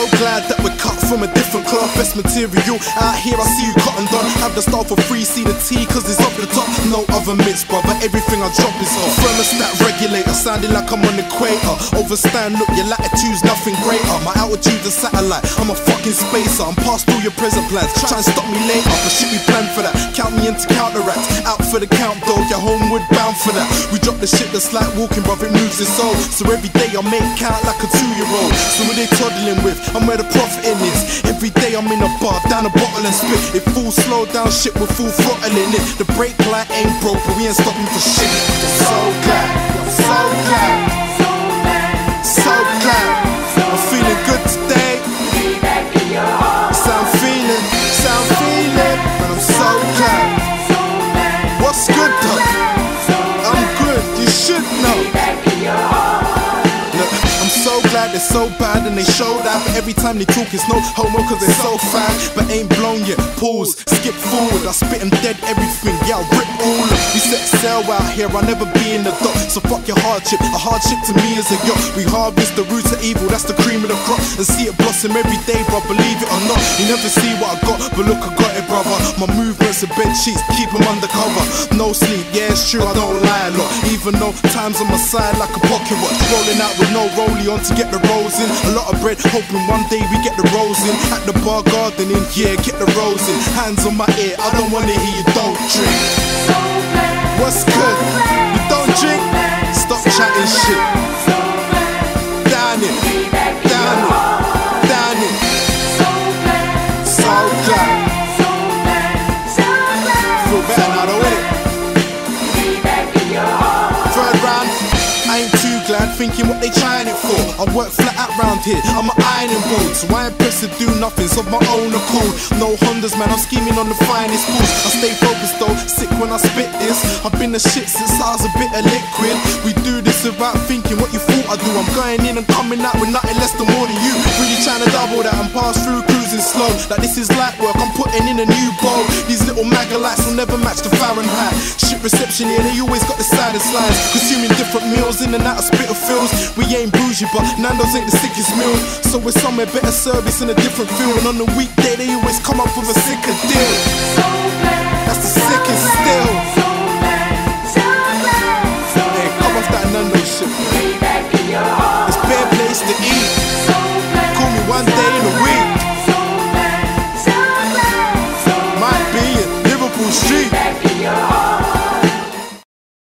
so glad that we from a different cloth. Best material out here, I see you cotton done. Have the style for free, see the T, cause it's off the top. No other mix, brother. Everything I drop is off. Thermostat regulator, sounding like I'm on the equator. Overstand, look, your latitude's nothing greater. My altitude's a satellite. I'm a fucking spacer. I'm past all your present plans. Try and stop me later, but shit, we plan for that. Count me into counteract. Out for the count, dog. You're homeward bound for that. We drop the shit that's like walking, brother. It moves your soul. So every day I make count like a two year old. So what they toddling with? I'm where the profit in is. Every day I'm in a bar, down a bottle and spit. It full slow down shit with full throttling it. The brake light ain't broke, but we ain't stopping for shit. So glad, so glad, so glad. I'm feeling good today. So feeling, so feeling, and I'm so glad. What's good though? I'm good, you should know. So glad they're so bad and they show that. But every time they talk, it's no homo cause they're so fat. But ain't blown yet. Pause, skip forward. I spit them dead everything. Yeah, I'll rip all of We set sail out here, I'll never be in the dock. So fuck your hardship. A hardship to me is a yacht. We harvest the roots of evil, that's the cream of the crop. And see it blossom every day, bro. Believe it or not. You never see what I got, but look, I got it, brother. My movements are bed sheets, keep them undercover. No sleep, yeah, it's true, I don't lie a lot. Even though time's on my side like a pocket watch. Rolling out with no rollie on to get the rolls in. A lot of bread, hoping one day we get the rolls in. At the bar gardening, yeah, get the rolls in. Hands on my ear, I don't wanna hear you don't drink. What's good? You don't drink? Stop chatting shit. Thinking what they trying it for. I work flat out round here, I'm an ironing board, so I ain't pressed to do nothing of my own accord. No Hondas, man, I'm scheming on the finest balls. I stay focused though, sick when I spit this. I've been the shit since I was a bit of liquid. We this without thinking what you thought I do. I'm going in and coming out with nothing less than more than you. Really trying to double that and pass through cruising slow. Like this is light work, I'm putting in a new bowl. These little Maglites will never match the Fahrenheit. Shit reception here, they always got the saddest lines. Consuming different meals in and out of spitter fills. We ain't bougie, but Nando's ain't the sickest meal. So we're somewhere better service in a different field. And on the weekday, they always come up with a sicker deal. That's the